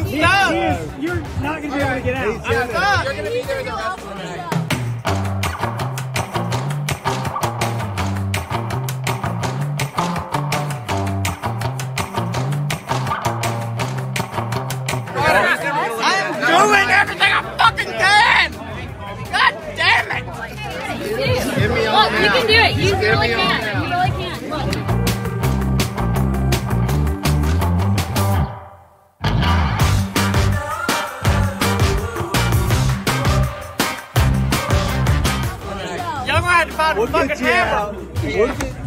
be able to get out. You're gonna be there the rest of the night. I'm doing everything I fucking can! God damn it! Look, you can do it. You really can. You really can. Y'all gonna have to find a We'll fucking you hammer. out. We'll get